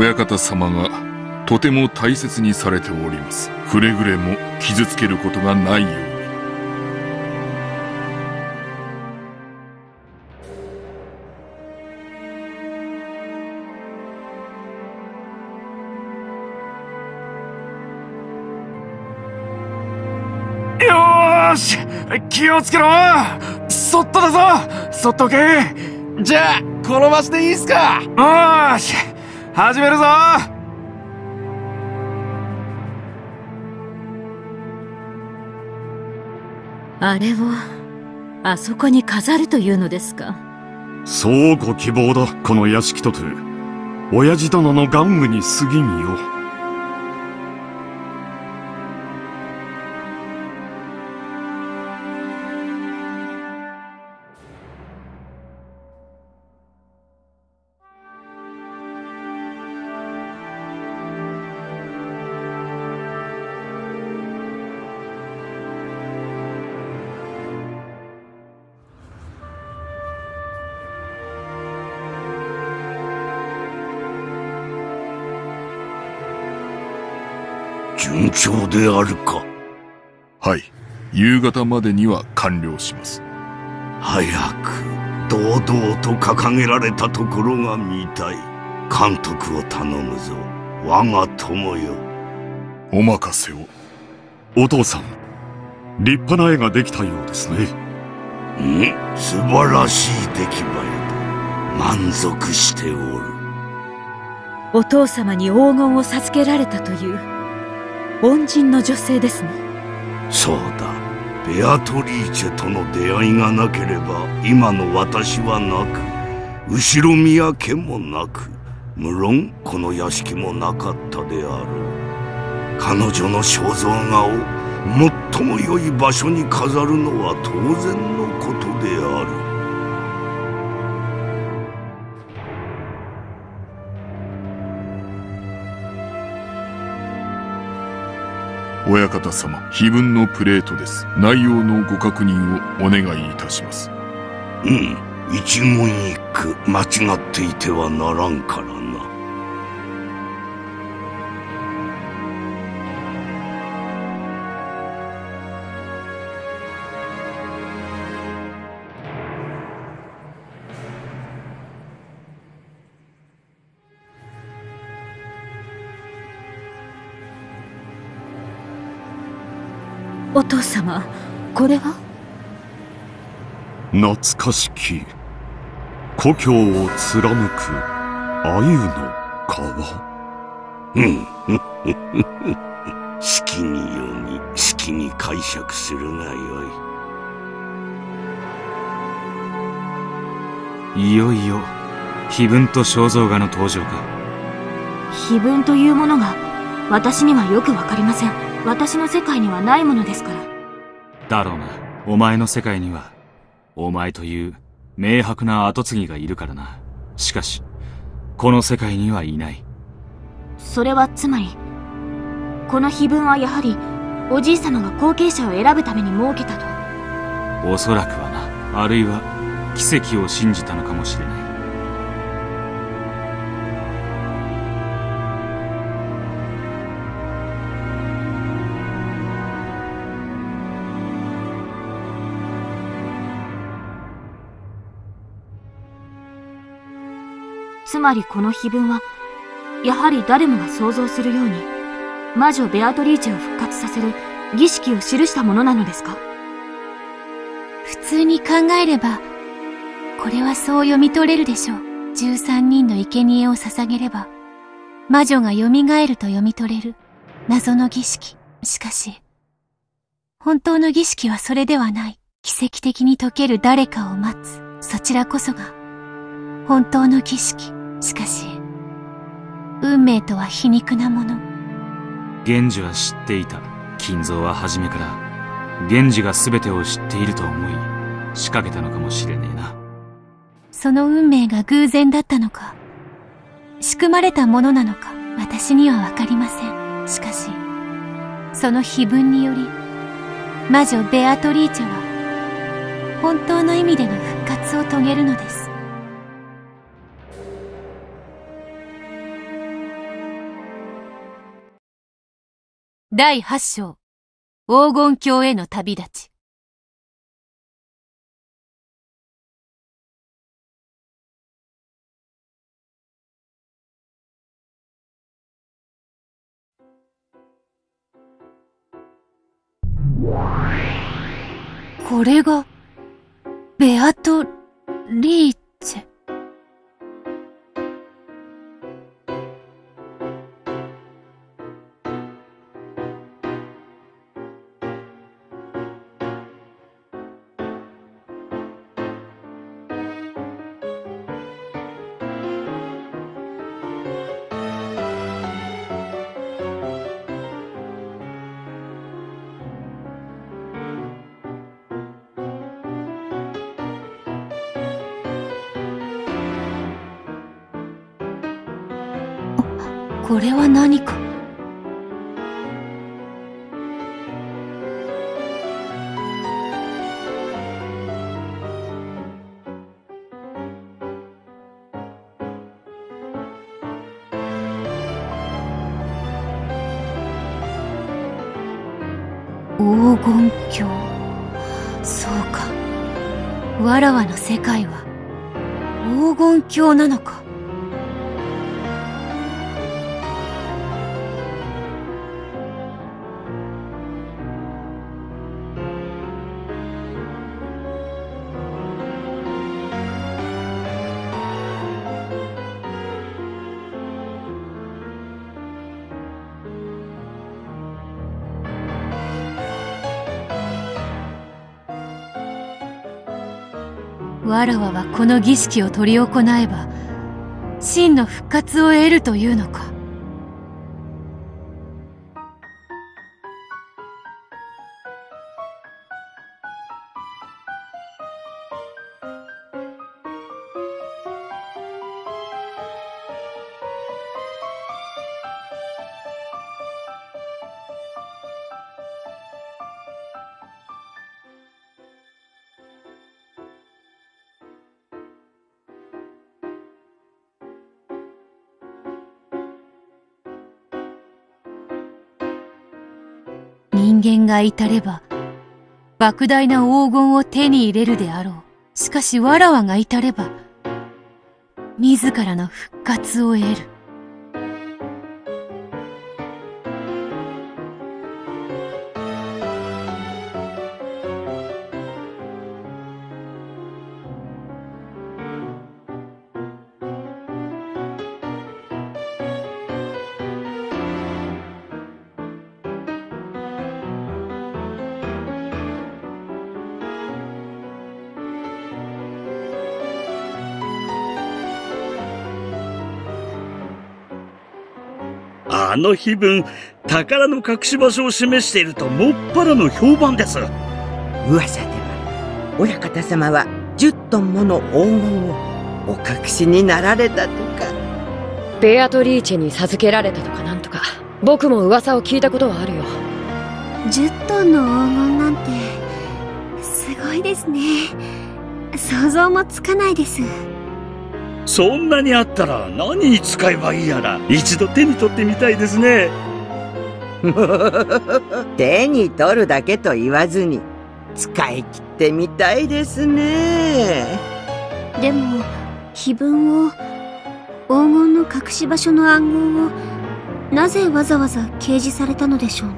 親方様がとても大切にされております。くれぐれも傷つけることがないように。よーし気をつけろ。そっとだぞ。そっとけ。じゃあ転ばしていいっすか？よーし始めるぞ。あれをあそこに飾るというのですか？そうご希望だこの屋敷とて。親父殿の玩具に過ぎんよであるか。はい。夕方までには完了します。早く堂々と掲げられたところが見たい。監督を頼むぞ。我が友よ。お任せを。お父さん立派な絵ができたようですね。ん？素晴らしい出来栄えだ満足しておる。お父様に黄金を授けられたという恩人の女性ですね。そうだ。ベアトリーチェとの出会いがなければ今の私はなく後ろ宮家もなく無論この屋敷もなかったであろう彼女の肖像画を最も良い場所に飾るのは当然のことである。親方様碑文のプレートです。内容のご確認をお願いいたします。うん一言一句間違っていてはならんからな。お父様これは？懐かしき故郷を貫く鮎の川うん。好きに読み好きに解釈するがよい。よいよ碑文と肖像画の登場か。碑文というものが私にはよくわかりません私の世界にはないものですから。だろうな。お前の世界にはお前という明白な跡継ぎがいるからな。しかしこの世界にはいない。それはつまりこの碑文はやはりおじい様が後継者を選ぶために設けたと。おそらくはな。あるいは奇跡を信じたのかもしれないつまりこの碑文はやはり誰もが想像するように魔女ベアトリーチェを復活させる儀式を記したものなのですか？普通に考えればこれはそう読み取れるでしょう。13人の生贄を捧げれば魔女が蘇ると読み取れる謎の儀式。しかし本当の儀式はそれではない。奇跡的に解ける誰かを待つ。そちらこそが本当の儀式。しかし運命とは皮肉なもの。源氏は知っていた。金蔵は初めから。源氏が全てを知っていると思い仕掛けたのかもしれねえな。その運命が偶然だったのか仕組まれたものなのか私にはわかりません。しかしその碑文により魔女ベアトリーチェは本当の意味での復活を遂げるのです第8章黄金鏡への旅立ちこれが、ベアトリーチェ。これは何か？黄金鏡。そうか。わらわの世界は黄金鏡なのか。この儀式を執り行えば真の復活を得るというのか。が至れば莫大な黄金を手に入れるであろう。しかしわらわが至れば自らの復活を得る。あの碑文、宝の隠し場所を示しているともっぱらの評判です。噂では、親方様は10トンもの黄金をお隠しになられたとか。ベアトリーチェに授けられたとかなんとか、僕も噂を聞いたことはあるよ。10トンの黄金なんて、すごいですね。想像もつかないです。そんなにあったら何に使えばいいやら、一度手に取ってみたいですね。手に取るだけと言わずに、使い切ってみたいですね。でも、碑文を、黄金の隠し場所の暗号を、なぜわざわざ掲示されたのでしょうね。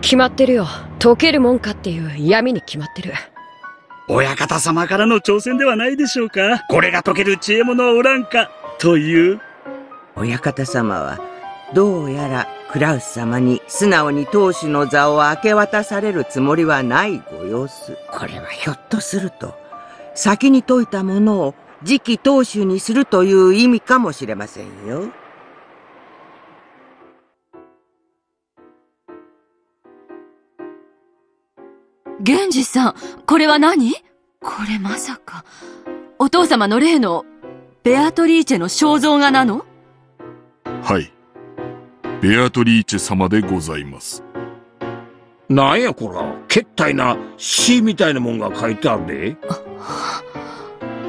決まってるよ。解けるもんかっていう闇に決まってる。親方様からの挑戦ではないでしょうか。これが解ける知恵者はおらんか、という。親方様は、どうやらクラウス様に素直に当主の座を明け渡されるつもりはないご様子。これはひょっとすると、先に解いたものを次期当主にするという意味かもしれませんよ。源氏さん、これは何？これまさか、お父様の例の、ベアトリーチェの肖像画なの？はい。ベアトリーチェ様でございます。なんやこら、けったいな詩みたいなもんが書いてあるで。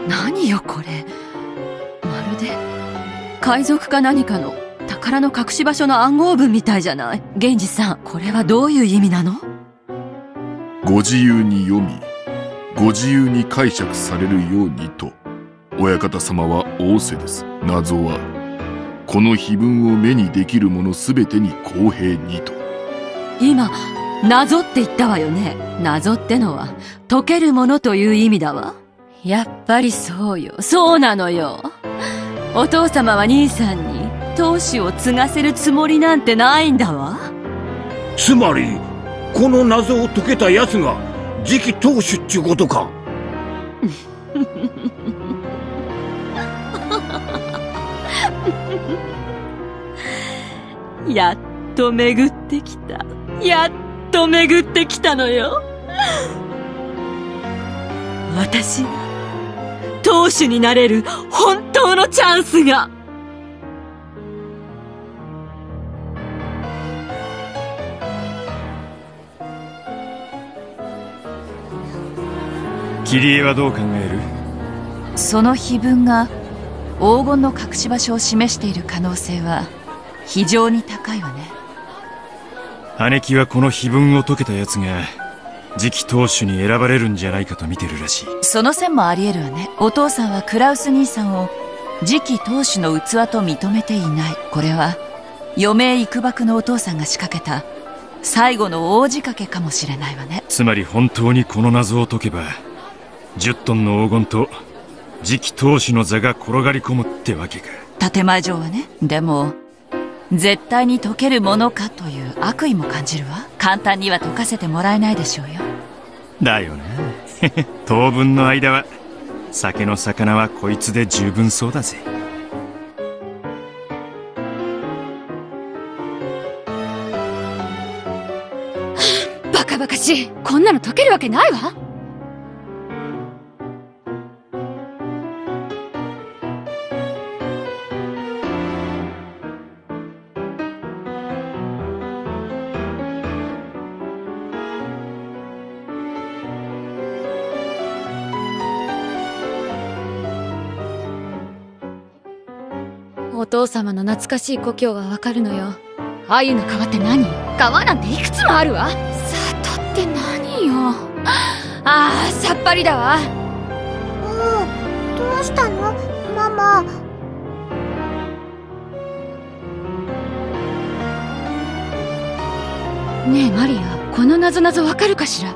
何よこれ。まるで、海賊か何かの宝宝の隠し場所の暗号文みたいじゃない？源氏さん、これはどういう意味なの？ご自由に読み、ご自由に解釈されるようにと、親方様は仰せです。謎は、この碑文を目にできるものすべてに公平にと。今、謎って言ったわよね。謎ってのは、解けるものという意味だわ。やっぱりそうよ。そうなのよ。お父様は兄さんに、当主を継がせるつもりなんてないんだわ。つまり、この謎を解けた奴が、次期当主っちゅうことか。やっと巡ってきた。やっと巡ってきたのよ。私が、当主になれる本当のチャンスが。桐江はどう考える？その碑文が黄金の隠し場所を示している可能性は非常に高いわね。姉貴はこの碑文を解けた奴が次期当主に選ばれるんじゃないかと見てるらしい。その線もあり得るわね。お父さんはクラウス兄さんを次期当主の器と認めていない。これは余命いくばくのお父さんが仕掛けた最後の大仕掛けかもしれないわね。つまり本当にこの謎を解けば10トンの黄金と次期当主の座が転がり込むってわけか。建前上はねでも絶対に解けるものかという悪意も感じるわ。簡単には解かせてもらえないでしょうよ。だよな 当分の間は酒の魚はこいつで十分そうだぜ。バカバカしい。こんなの解けるわけないわ。父様の懐かしい故郷がわかるのよ。鮎の川って何？川なんていくつもあるわ。里って何よ？ああ、さっぱりだわ。うんどうしたの？ママねえマリア、この謎々わかるかしら？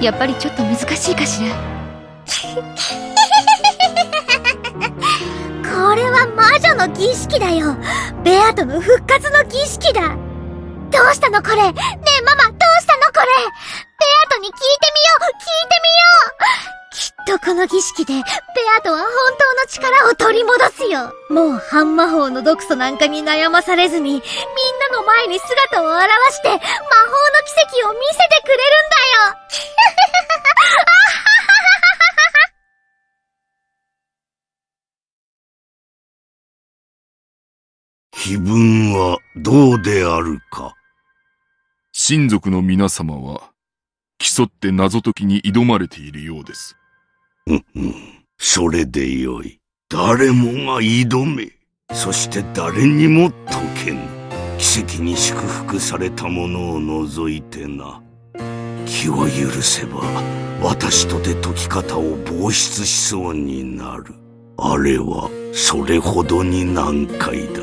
やっぱりちょっと難しいかしら。これは魔女の儀式だよ。ベアトの復活の儀式だ。どうしたのこれ？ねえママどうしたのこれ？ベアトに聞いてみよう聞いてみよう。きっとこの儀式でベアトは本当の力を取り戻すよ。もう半魔法の毒素なんかに悩まされずにみんなの前に姿を現して魔法の奇跡を見せてくれるんだよ。碑文はどうであるか。親族の皆様は、競って謎解きに挑まれているようです。うんうん。それでよい。誰もが挑め。そして誰にも解けぬ。奇跡に祝福されたものを除いてな。気を許せば、私とて解き方を防出しそうになる。あれは、それほどに難解だ。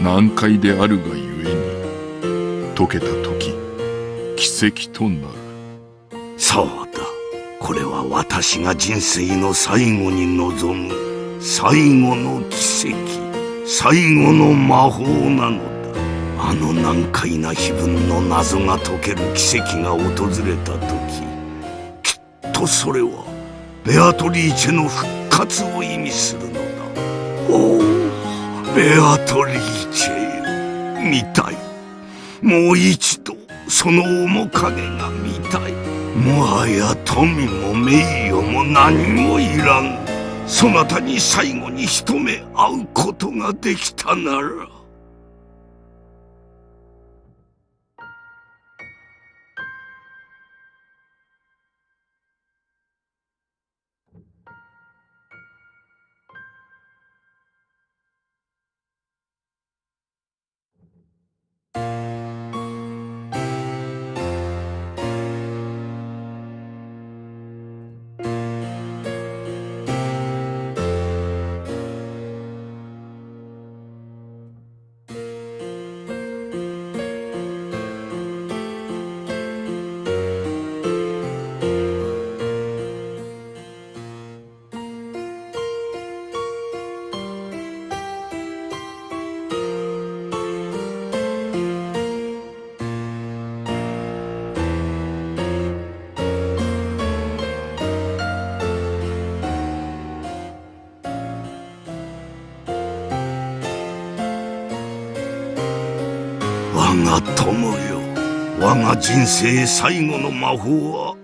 難解であるがゆえに、解けた時、奇跡となる。そうだ。これは私が人生の最後に望む最後の奇跡。最後の魔法なのだ。あの難解な碑文の謎が解ける奇跡が訪れた時きっとそれはベアトリーチェの復活を意味するのだ。おおベアトリーチェよ。見たいもう一度。その面影が見たい。もはや富も名誉も何もいらん。そなたに最後に一目会うことができたなら。が友よ。我が人生最後の魔法は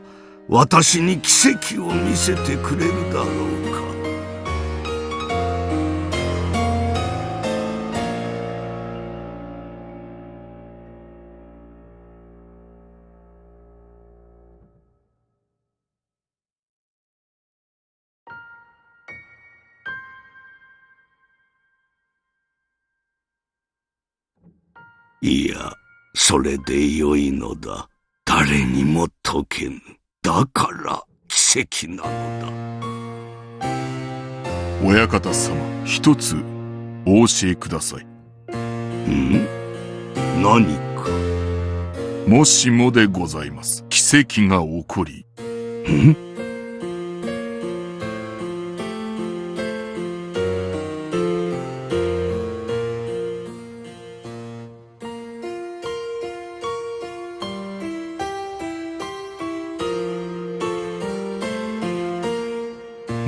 私に奇跡を見せてくれるだろうか。いやそれでよいのだ。誰にも解けぬ。だから奇跡なのだ。親方様一つお教えください。ん？何か？もしもでございます。奇跡が起こり。ん？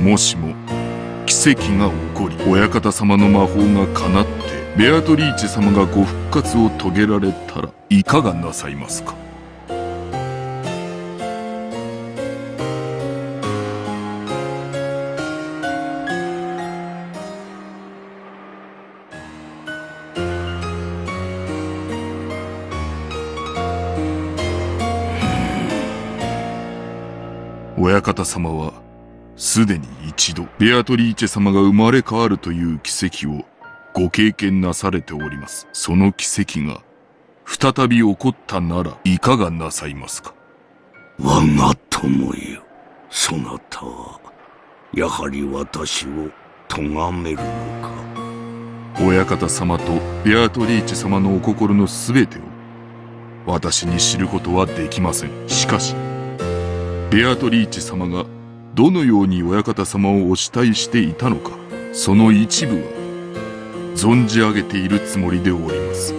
もしも奇跡が起こり親方様の魔法が叶ってベアトリーチェ様がご復活を遂げられたらいかがなさいますか？親方様はすでに一度ベアトリーチェ様が生まれ変わるという奇跡をご経験なされております。その奇跡が再び起こったならいかがなさいますか？我が友よ。そなたはやはり私を咎めるのか？親方様とベアトリーチェ様のお心の全てを私に知ることはできません。しかしベアトリーチェ様がどのように親方様をお慕いしていたのかその一部は存じ上げているつもりでおります。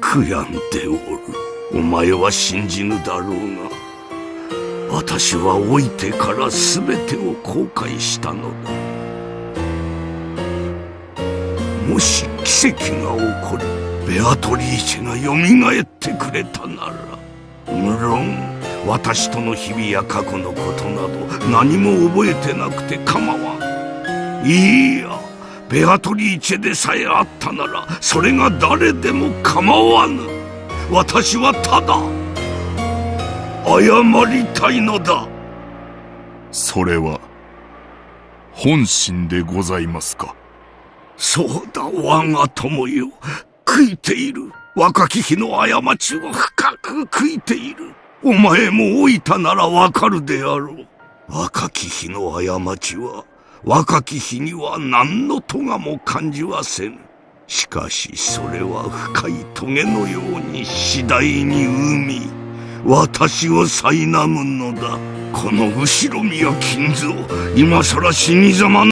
悔やんでおる。お前は信じぬだろうが私は老いてから全てを後悔したのだ。もし奇跡が起こりベアトリーチェがよみがえってくれたなら無論私との日々や過去のことなど何も覚えてなくて構わん。いいやベアトリーチェでさえあったならそれが誰でも構わぬ。私はただ謝りたいのだ。それは本心でございますか？そうだ我が友よ。悔いている。若き日の過ちを。く悔いている。お前も老いたならわかるであろう。若き日の過ちは若き日には何の咎も感じはせぬ。しかしそれは深い棘のように次第に生み私を苛むのだ。この後ろ宮金蔵。今更死にざま